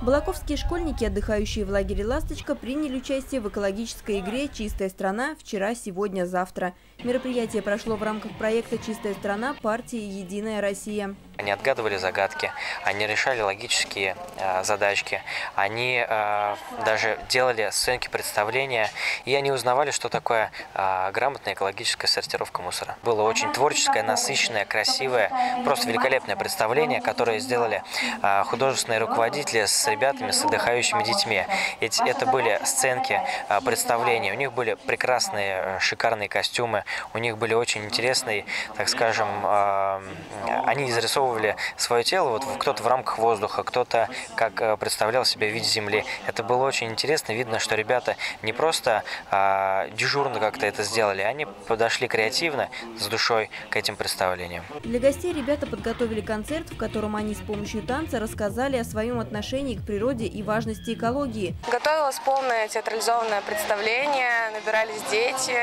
Балаковские школьники, отдыхающие в лагере «Ласточка», приняли участие в экологической игре «Чистая страна. Вчера, сегодня, завтра». Мероприятие прошло в рамках проекта «Чистая страна» партии «Единая Россия». Они отгадывали загадки, они решали логические э, задачки, они э, даже делали сценки представления, и они узнавали, что такое э, грамотная экологическая сортировка мусора. Было очень творческое, насыщенное, красивое, просто великолепное представление, которое сделали э, художественные руководители с ребятами, с отдыхающими детьми. Эти, это были сценки э, представления, у них были прекрасные, э, шикарные костюмы, у них были очень интересные, так скажем, э, они изрисовывали свое тело, вот кто-то в рамках воздуха, кто-то как э, представлял себя в виде земли. Это было очень интересно, видно, что ребята не просто а, дежурно как-то это сделали, они подошли креативно, с душой к этим представлениям. Для гостей ребята подготовили концерт, в котором они с помощью танца рассказали о своем отношении к природе и важности экологии. Готовилось полное театрализованное представление, набирались дети,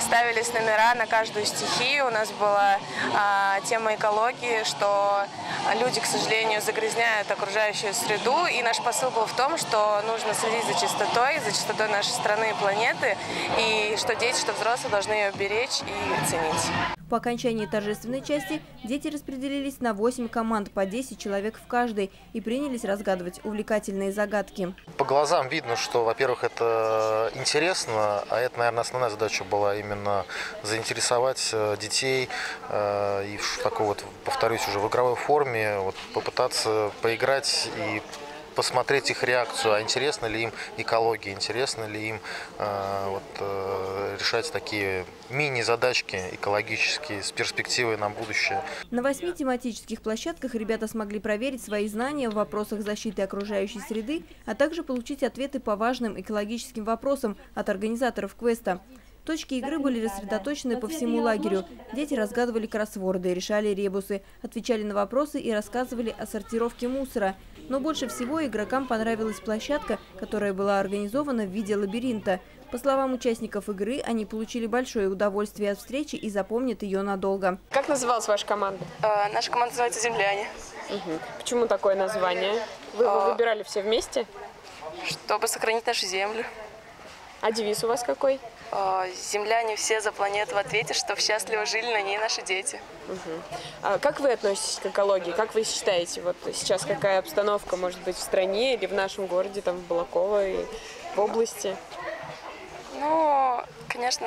ставились номера на каждую стихию. У нас была а, тема экологии, что люди, к сожалению, загрязняют окружающую среду. И наш посыл был в том, что нужно следить за чистотой, за чистотой нашей страны и планеты, и что дети, что взрослые должны ее беречь и ценить. По окончании торжественной части дети распределились на 8 команд, по 10 человек в каждой, и принялись разгадывать увлекательные загадки. По глазам видно, что, во-первых, это интересно, а это, наверное, основная задача была именно заинтересовать э, детей э, и в такой вот, повторюсь, уже в игровой форме, вот, попытаться поиграть и посмотреть их реакцию, а интересно ли им экология, интересно ли им э, вот, э, решать такие мини-задачки экологические с перспективой на будущее. На восьми тематических площадках ребята смогли проверить свои знания в вопросах защиты окружающей среды, а также получить ответы по важным экологическим вопросам от организаторов квеста. Точки игры были рассредоточены по всему лагерю. Дети разгадывали кроссворды, решали ребусы, отвечали на вопросы и рассказывали о сортировке мусора. Но больше всего игрокам понравилась площадка, которая была организована в виде лабиринта. По словам участников игры, они получили большое удовольствие от встречи и запомнят ее надолго. Как называлась ваша команда? Э, наша команда называется «Земляне». Угу. Почему такое название? Вы его А. выбирали все вместе? Чтобы сохранить нашу Землю. А девиз у вас какой? Э, земляне все за планету в ответе, чтобы счастливо жили на ней наши дети. А как вы относитесь к экологии? Как вы считаете, вот сейчас какая обстановка может быть в стране или в нашем городе, там в Балаково и в области? Ну, конечно,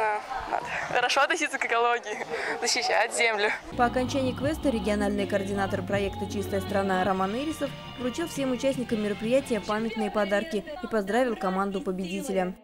надо хорошо относиться к экологии, защищать землю. По окончании квеста региональный координатор проекта «Чистая страна» Роман Ирисов вручил всем участникам мероприятия памятные подарки и поздравил команду победителя.